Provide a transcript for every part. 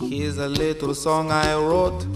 Here's a little song I wrote.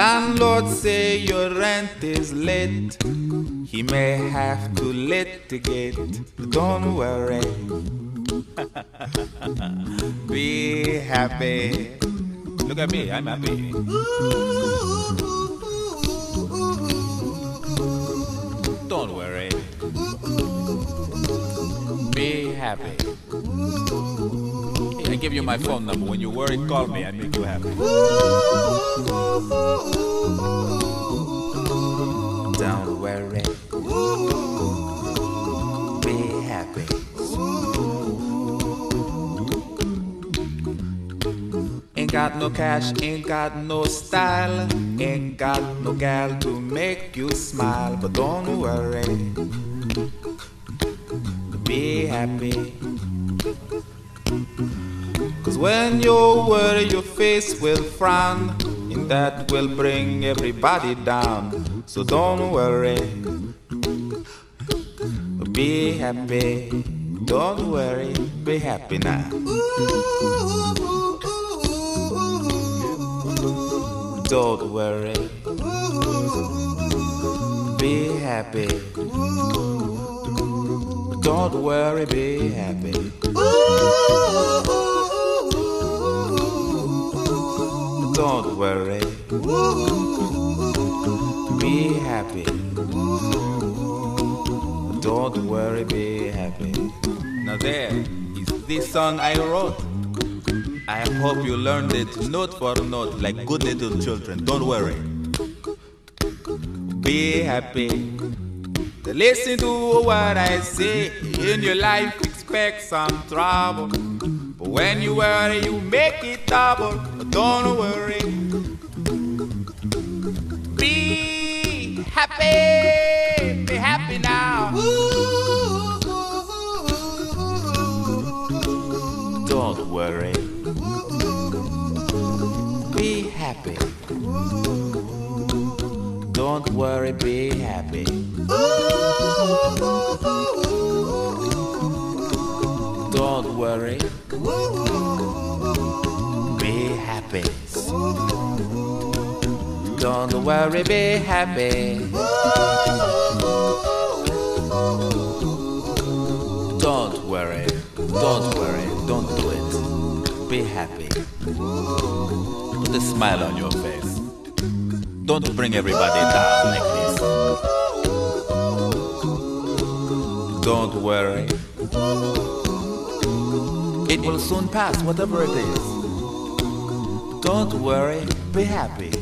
landlord say your rent is late. He may have to litigate. Don't worry. Be happy. Look at me, I'm happy. Don't worry. Be happy. I give you my phone number. When you're worried, call me. I make you happy. Ain't got no cash, ain't got no style, ain't got no gal to make you smile, but don't worry. Be happy. Cause when you worry, your face will frown, and that will bring everybody down. So don't worry. Be happy. Don't worry. Be happy now. Don't worry. Be happy. Don't worry, be happy. Don't worry. Be happy. Don't worry, be happy. Now there is this song I wrote. I hope you learned it note for note like good little children. Don't worry. Be happy. Listen to what I say. In your life, expect some trouble. But when you worry, you make it double. Don't worry. Be happy. Be happy now. Don't happy. Don't worry, be happy. Don't worry. Be happy. Don't worry, be happy. Don't worry. Don't worry. Be happy. Put a smile on your face. Don't bring everybody down like this. Don't worry. It will soon pass, whatever it is. Don't worry, be happy.